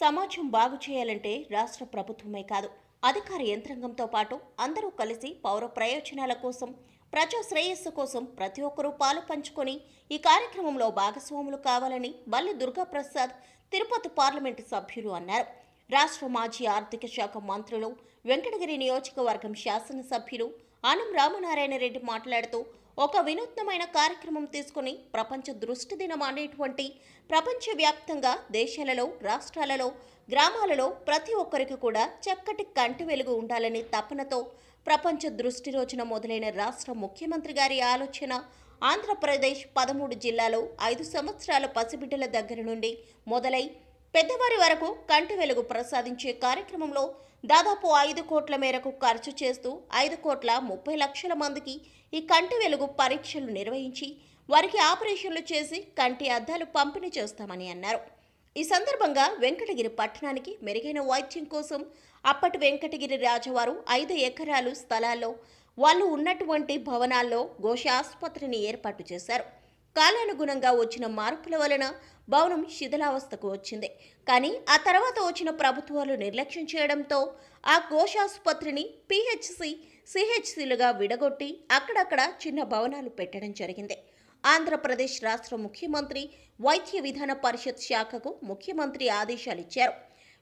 సమాజం బాగు చేయాలంటే రాష్ట్ర ప్రభుత్వమే కాదు అధికార యంత్రాంగంతో పాటు అందరూ కలిసి పౌర ప్రయోజనాల కోసం ప్రజా శ్రేయస్సు కోసం ప్రతి ఒక్కరూ పాలు పంచుకొని ఈ కార్యక్రమంలో భాగస్వాములు కావాలని బల్లి దుర్గాప్రసాద్ తిరుపతి పార్లమెంటు సభ్యులు అన్నారు. రాష్ట్ర మాజీ ఆర్థిక శాఖ మంత్రులు వెంకటగిరి నియోజకవర్గం శాసనసభ్యులు ఆనం రామనారాయణ రెడ్డి మాట్లాడుతూ ఒక వినూత్నమైన కార్యక్రమం తీసుకుని ప్రపంచ దృష్టి దినం అనేటువంటి ప్రపంచవ్యాప్తంగా దేశాలలో రాష్ట్రాలలో గ్రామాలలో ప్రతి ఒక్కరికి కూడా చక్కటి కంటి వెలుగు ఉండాలనే తపనతో ప్రపంచ దృష్టి రోజున మొదలైన రాష్ట్ర ముఖ్యమంత్రి గారి ఆలోచన ఆంధ్రప్రదేశ్ పదమూడు జిల్లాలో ఐదు సంవత్సరాల పసిబిడ్డల దగ్గర నుండి మొదలై పెద్దవారి వరకు కంటి వెలుగు ప్రసాదించే కార్యక్రమంలో దాదాపు ఐదు కోట్ల మేరకు ఖర్చు చేస్తూ ఐదు కోట్ల ముప్పై లక్షల మందికి ఈ కంటి వెలుగు పరీక్షలు నిర్వహించి వారికి ఆపరేషన్లు చేసి కంటి అద్దాలు పంపిణీ చేస్తామని అన్నారు. ఈ సందర్భంగా వెంకటగిరి పట్టణానికి మెరుగైన వైద్యం కోసం అప్పటి వెంకటగిరి రాజవారు ఐదు ఎకరాలు స్థలాల్లో వాళ్ళు ఉన్నటువంటి భవనాల్లో ఘోష ఆసుపత్రిని ఏర్పాటు చేశారు. కాలానుగుణంగా వచ్చిన మార్పుల వలన భవనం శిథిలావస్థకు వచ్చింది. కానీ ఆ తర్వాత వచ్చిన ప్రభుత్వాలు నిర్లక్ష్యం చేయడంతో ఆ ఘోషాసుపత్రిని పిహెచ్సి సిహెచ్సిలుగా విడగొట్టి అక్కడక్కడ చిన్న భవనాలు పెట్టడం జరిగింది. ఆంధ్రప్రదేశ్ రాష్ట్ర ముఖ్యమంత్రి వైద్య విధాన పరిషత్ శాఖకు ముఖ్యమంత్రి ఆదేశాలు ఇచ్చారు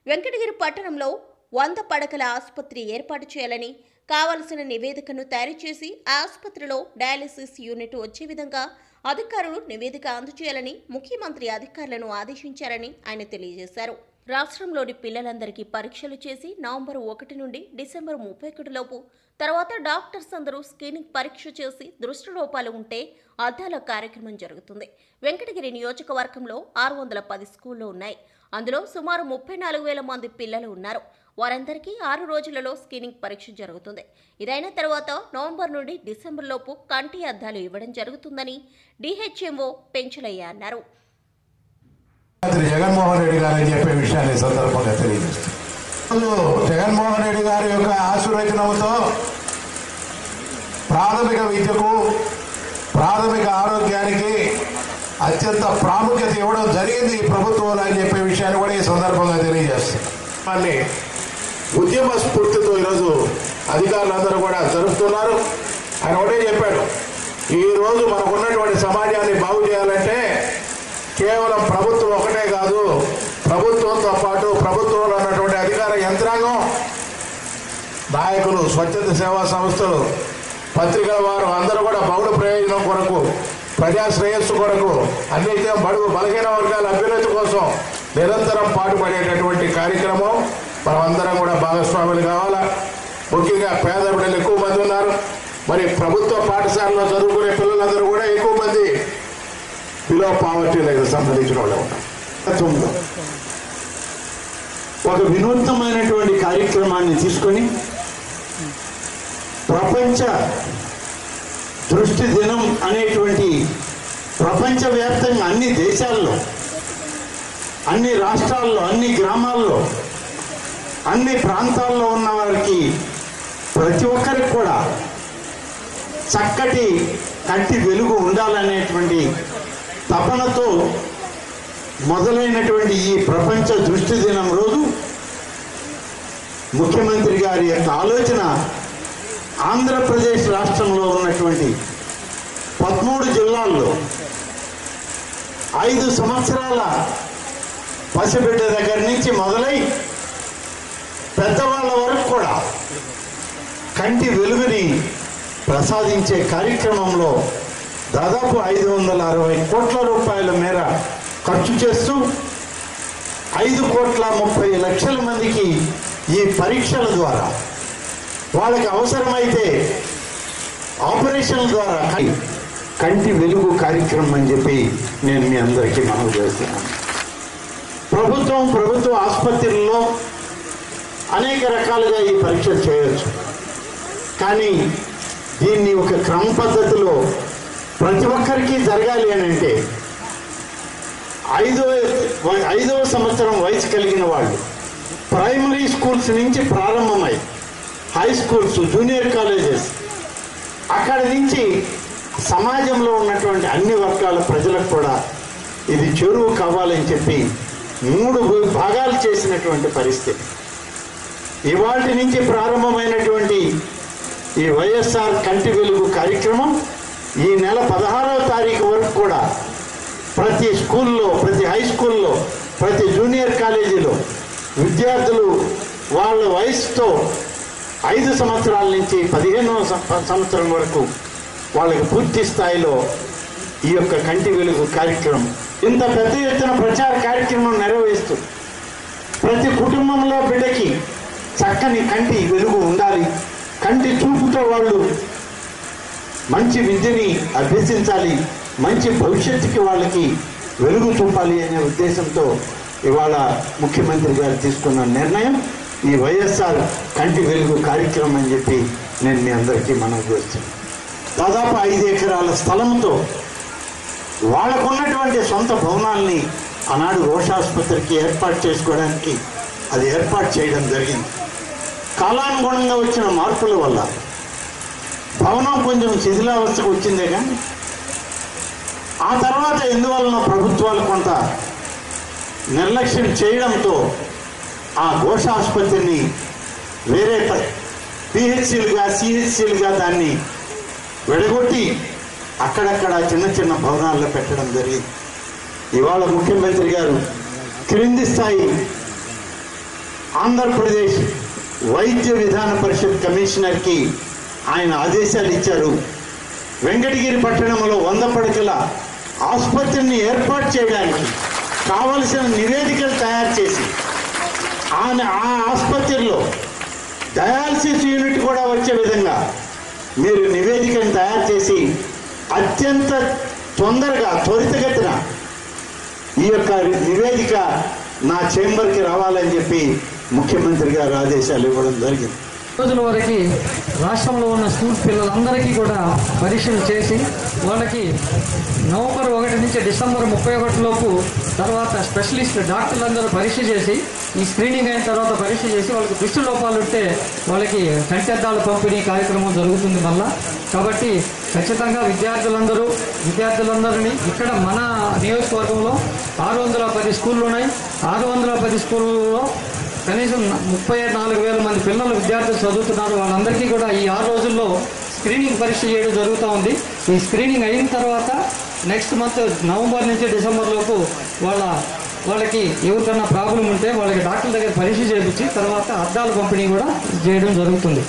వెంకటగిరి పట్టణంలో వంద పడకల ఆసుపత్రి ఏర్పాటు చేయాలని కావలసిన నివేదికను తయారు చేసి ఆసుపత్రిలో డయాలసిస్ యూనిట్ వచ్చే విధంగా అధికారులు నివేదిక అందజేయాలని ముఖ్యమంత్రి అధికారులను ఆదేశించారని ఆయన తెలియజేశారు. రాష్ట్రంలోని పిల్లలందరికీ పరీక్షలు చేసి నవంబర్ ఒకటి నుండి డిసెంబర్ ముప్పై ఒకటి లోపు తర్వాత డాక్టర్స్ అందరూ స్క్రీనింగ్ పరీక్ష చేసి దృష్టి లోపాలు ఉంటే అద్దాల కార్యక్రమం జరుగుతుంది. వెంకటగిరి నియోజకవర్గంలో ఆరు వందల పది స్కూళ్ళు ఉన్నాయి. అందులో సుమారు ముప్పై నాలుగు వేల మంది పిల్లలు ఉన్నారు. వారందరికీ ఆరు రోజులలో స్క్రీనింగ్ పరీక్ష జరుగుతుంది. ఇదైన తర్వాత నవంబర్ నుండి డిసెంబర్ లోపు కంటి అద్దాలు ఇవ్వడం జరుగుతుందని డిహెచ్ఎంఓ పెంచులయ్య అన్నారు. జగన్మోహన్ రెడ్డి గారు అని చెప్పే విషయాన్ని సందర్భంగా తెలియజేస్తారు జగన్మోహన్ రెడ్డి గారి యొక్క ఆశీర్వచనంతో ప్రాథమిక విద్యకు ప్రాథమిక ఆరోగ్యానికి అత్యంత ప్రాముఖ్యత ఇవ్వడం జరిగింది ఈ ప్రభుత్వంలో అని చెప్పే విషయాన్ని కూడా ఈ సందర్భంగా తెలియజేస్తారు ఉద్యమ స్ఫూర్తితో ఈరోజు అధికారులందరూ కూడా జరుపుతున్నారు. ఆయన ఒకటే చెప్పాడు ఈరోజు మనకున్నటువంటి సమాజాన్ని బాగు చేయాలంటే కేవలం ప్రభుత్వం ఒకటే కాదు ప్రభుత్వంతో పాటు ప్రభుత్వంలో ఉన్నటువంటి అధికార యంత్రాంగం నాయకులు స్వచ్ఛంద సేవా సంస్థలు పత్రికల వారు అందరూ కూడా బహుళ ప్రయోజనం కొరకు ప్రజా శ్రేయస్సు కొరకు అన్నిటిలో బడుగు బలహీన వర్గాల అభ్యున్నతి కోసం నిరంతరం పాటుపడేటటువంటి కార్యక్రమం. మనమందరం కూడా భాగస్వాములు కావాలా? ముఖ్యంగా పేద బిడ్డలు ఎక్కువ మంది ఉన్నారు. మరి ప్రభుత్వ పాఠశాలలో చదువుకునే పిల్లలందరూ కూడా ఎక్కువ మంది బిలో పావర్టీ లైన్ సంబంధించిన వాళ్ళు ఉన్నారు. ఒక వినూత్నమైనటువంటి కార్యక్రమాన్ని తీసుకొని ప్రపంచ దృష్టి దినం అనేటువంటి ప్రపంచవ్యాప్తంగా అన్ని దేశాల్లో అన్ని రాష్ట్రాల్లో అన్ని గ్రామాల్లో అన్ని ప్రాంతాల్లో ఉన్న వారికి ప్రతి ఒక్కరికి కూడా చక్కటి కంటి వెలుగు ఉండాలనేటువంటి తపనతో మొదలైనటువంటి ఈ ప్రపంచ దృష్టి దినం రోజు ముఖ్యమంత్రి గారి యొక్క ఆలోచన ఆంధ్రప్రదేశ్ రాష్ట్రంలో ఉన్నటువంటి పదమూడు జిల్లాల్లో ఐదు సంవత్సరాల పసిబిడ్డ దగ్గర నుంచి మొదలై పెద్దవాళ్ళ వరకు కూడా కంటి వెలుగుని ప్రసాదించే కార్యక్రమంలో దాదాపు ఐదు వందల అరవై కోట్ల రూపాయల మేర ఖర్చు చేస్తూ ఐదు కోట్ల ముప్పై లక్షల మందికి ఈ పరీక్షల ద్వారా వాళ్ళకి అవసరమైతే ఆపరేషన్ల ద్వారా కంటి వెలుగు కార్యక్రమం అని చెప్పి నేను మీ అందరికీ మనవి చేస్తున్నాను. ప్రభుత్వం ప్రభుత్వ ఆసుపత్రుల్లో అనేక రకాలుగా ఈ పరీక్షలు చేయవచ్చు కానీ దీన్ని ఒక క్రమ పద్ధతిలో ప్రతి ఒక్కరికి జరగాలి అని అంటే ఐదో ఐదవ సంవత్సరం వయసు కలిగిన వాళ్ళు ప్రైమరీ స్కూల్స్ నుంచి ప్రారంభమై హై స్కూల్స్ జూనియర్ కాలేజెస్ అక్కడి నుంచి సమాజంలో ఉన్నటువంటి అన్ని వర్గాల ప్రజలకు కూడా ఇది చెరువు కావాలని చెప్పి మూడు భాగాలు చేసినటువంటి పరిస్థితి. ఇవాటి నుంచి ప్రారంభమైనటువంటి ఈ వైఎస్ఆర్ కంటి వెలుగు కార్యక్రమం ఈ నెల పదహారవ తారీఖు వరకు కూడా ప్రతి స్కూల్లో ప్రతి హై స్కూల్లో ప్రతి జూనియర్ కాలేజీలో విద్యార్థులు వాళ్ళ వయసుతో ఐదు సంవత్సరాల నుంచి పదిహేనవ సం- సంవత్సరం వరకు వాళ్ళకి పూర్తి స్థాయిలో ఈ యొక్క కంటి వెలుగు కార్యక్రమం. ఇంత పెద్ద ఎత్తున ప్రచార కార్యక్రమం నెరవేరుస్తూ ప్రతి కుటుంబంలో బిడ్డకి చక్కని కంటి వెలుగు ఉండాలి. కంటి చూపుతో వాళ్ళు మంచి విద్యని అభ్యసించాలి. మంచి భవిష్యత్తుకి వాళ్ళకి వెలుగు చూపాలి అనే ఉద్దేశంతో ఇవాళ ముఖ్యమంత్రి గారు తీసుకున్న నిర్ణయం ఈ వైఎస్ఆర్ కంటి వెలుగు కార్యక్రమం అని చెప్పి నేను మీ అందరికీ మనం చేస్తున్నాను. దాదాపు ఐదు ఎకరాల స్థలంతో వాళ్ళకున్నటువంటి సొంత భవనాల్ని ఆనాడు రోషాసుపత్రికి ఏర్పాటు చేసుకోవడానికి అది ఏర్పాటు చేయడం జరిగింది. కాలానుగుణంగా వచ్చిన మార్పుల వల్ల భవనం కొంచెం శిథిలావస్థకు వచ్చిందే కానీ ఆ తర్వాత ఎందువలన ప్రభుత్వాలు కొంత నిర్లక్ష్యం చేయడంతో ఆ ఘోష ఆసుపత్రిని వేరే పిహెచ్సిలుగా సిహెచ్సిలుగా దాన్ని విడగొట్టి అక్కడక్కడ చిన్న చిన్న భవనాల్లో పెట్టడం జరిగింది. ఇవాళ ముఖ్యమంత్రి గారు క్రింది స్థాయి ఆంధ్రప్రదేశ్ వైద్య విధాన పరిషత్ కమిషనర్కి ఆయన ఆదేశాలు ఇచ్చారు. వెంకటగిరి పట్టణంలో వంద పడకల ఆసుపత్రిని ఏర్పాటు చేయడానికి కావలసిన నివేదికలు తయారు చేసి ఆయన ఆ ఆసుపత్రిలో డయాలసిస్ యూనిట్ కూడా వచ్చే విధంగా మీరు నివేదికను తయారు చేసి అత్యంత తొందరగా త్వరితగతిన ఈ యొక్క నివేదిక నా చేంబర్కి రావాలని చెప్పి ముఖ్యమంత్రి గారు ఆదేశాలు ఇవ్వడం జరిగింది. రోజుల వరకు రాష్ట్రంలో ఉన్న స్కూల్ పిల్లలందరికీ కూడా పరీక్షలు చేసి వాళ్ళకి నవంబర్ ఒకటి నుంచి డిసెంబర్ ముప్పై ఒకటి లోపు తర్వాత స్పెషలిస్ట్ డాక్టర్లందరూ పరీక్ష చేసి ఈ స్క్రీనింగ్ అయిన తర్వాత పరీక్ష చేసి వాళ్ళకి దృష్టి లోపాలు ఉంటే వాళ్ళకి కంటెద్దాల పంపిణీ కార్యక్రమం జరుగుతుంది మళ్ళా. కాబట్టి ఖచ్చితంగా విద్యార్థులందరూ విద్యార్థులందరినీ ఇక్కడ మన నియోజకవర్గంలో ఆరు వందల పది స్కూళ్ళు ఉన్నాయి. ఆరు వందల పది స్కూళ్ళలో కనీసం ముప్పై నాలుగు వేల మంది పిల్లలు విద్యార్థులు చదువుతున్నారు. వాళ్ళందరికీ కూడా ఈ ఆరు రోజుల్లో స్క్రీనింగ్ పరీక్ష చేయడం జరుగుతూ ఉంది. ఈ స్క్రీనింగ్ అయిన తర్వాత నెక్స్ట్ మంత్ నవంబర్ నుంచి డిసెంబర్ లోపు వాళ్ళ వాళ్ళకి ఎవరికన్నా ప్రాబ్లం ఉంటే వాళ్ళకి డాక్టర్ దగ్గర పరీక్ష చేయించి తర్వాత అద్దాల పంపిణీ కూడా చేయడం జరుగుతుంది.